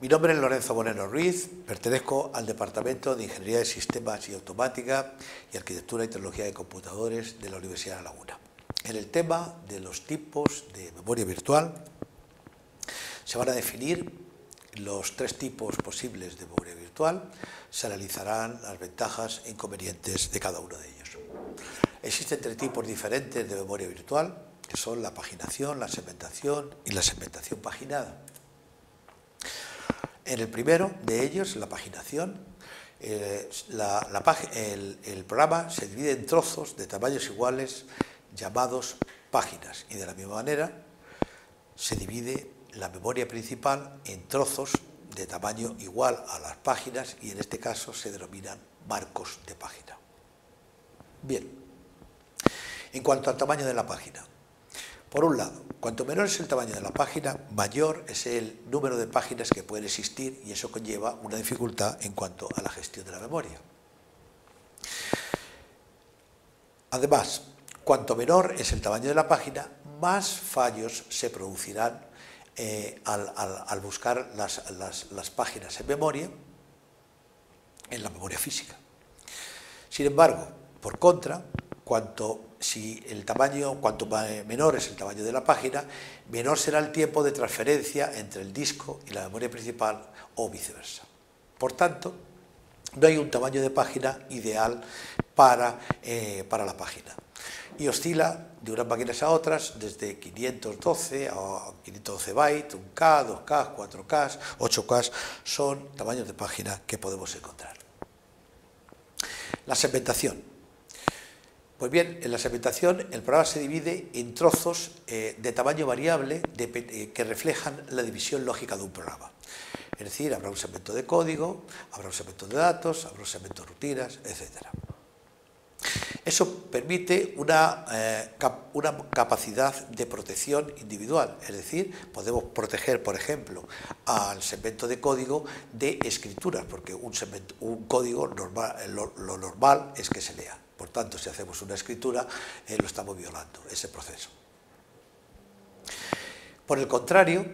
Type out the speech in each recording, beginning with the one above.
Mi nombre es Lorenzo Moreno Ruiz, pertenezco al Departamento de Ingeniería de Sistemas y Automática y Arquitectura y Tecnología de Computadores de la Universidad de La Laguna. En el tema de los tipos de memoria virtual se van a definir los tres tipos posibles de memoria virtual, se analizarán las ventajas e inconvenientes de cada uno de ellos. Existen tres tipos diferentes de memoria virtual, que son la paginación, la segmentación y la segmentación paginada. En el primero de ellos, la paginación, eh, el, programa se divide en trozos de tamaños iguales llamados páginas y de la misma manera se divide la memoria principal en trozos de tamaño igual a las páginas y en este caso se denominan marcos de página. Bien, en cuanto al tamaño de la página, por un lado, cuanto menor es el tamaño de la página, mayor es el número de páginas que pueden existir y eso conlleva una dificultad en cuanto a la gestión de la memoria. Además, cuanto menor es el tamaño de la página, más fallos se producirán eh, al, buscar las páginas en memoria, en la memoria física. Sin embargo, por contra, cuanto si el tamaño, cuanto menor es el tamaño de la página, menor será el tiempo de transferencia entre el disco y la memoria principal o viceversa. Por tanto, no hay un tamaño de página ideal para, eh, para la página y oscila de unas máquinas a otras desde 512 a 512 bytes, 1K, 2K, 4K, 8K, son tamaños de página que podemos encontrar. La segmentación. Pues bien, en la segmentación el programa se divide en trozos eh, de tamaño variable eh, que reflejan la división lógica de un programa. Es decir, habrá un segmento de código, habrá un segmento de datos, habrá un segmento de rutinas, etc. Eso permite una, eh, una, capacidad de protección individual, es decir, podemos proteger, por ejemplo, al segmento de código de escrituras, porque un, código normal, lo normal es que se lea. Por tanto, si hacemos una escritura, eh, lo estamos violando, ese proceso. Por el contrario,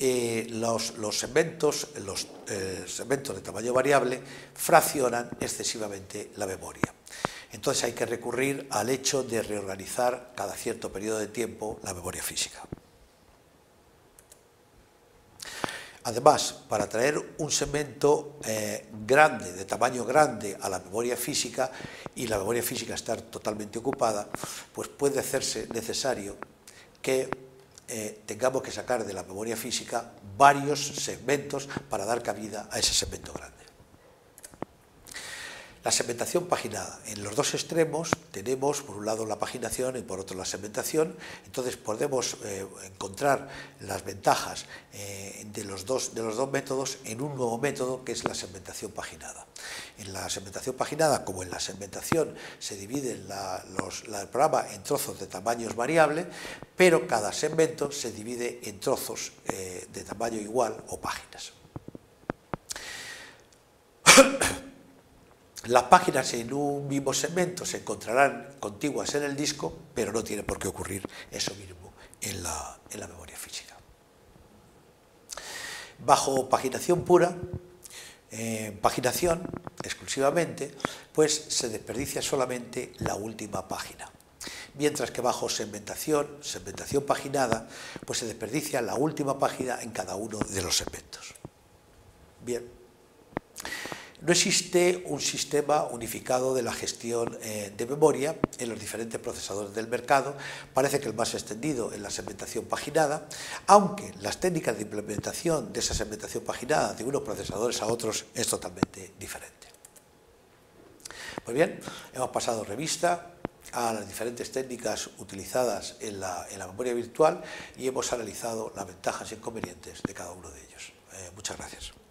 eh, los, segmentos, los eh, segmentos de tamaño variable fraccionan excesivamente la memoria. Entonces hay que recurrir al hecho de reorganizar cada cierto periodo de tiempo la memoria física. Además, para traer un segmento eh, grande, de tamaño grande, a la memoria física y la memoria física estar totalmente ocupada, pues puede hacerse necesario que eh, tengamos que sacar de la memoria física varios segmentos para dar cabida a ese segmento grande. La segmentación paginada. En los dos extremos tenemos por un lado la paginación y por otro la segmentación. Entonces podemos eh, encontrar las ventajas eh, de, los dos, los métodos en un nuevo método que es la segmentación paginada. En la segmentación paginada, como en la segmentación, se divide la, el programa en trozos de tamaños variables, pero cada segmento se divide en trozos eh, de tamaño igual o páginas. Las páginas en un mismo segmento se encontrarán contiguas en el disco, pero no tiene por qué ocurrir eso mismo en la, memoria física. Bajo paginación pura, eh, paginación exclusivamente, pues se desperdicia solamente la última página. Mientras que bajo segmentación, segmentación paginada, pues se desperdicia la última página en cada uno de los segmentos. Bien. No existe un sistema unificado de la gestión eh, de memoria en los diferentes procesadores del mercado. Parece que el más extendido es la segmentación paginada, aunque las técnicas de implementación de esa segmentación paginada de unos procesadores a otros es totalmente diferente. Pues bien, hemos pasado revista a las diferentes técnicas utilizadas en la, memoria virtual y hemos analizado las ventajas e inconvenientes de cada uno de ellos. Eh, muchas gracias.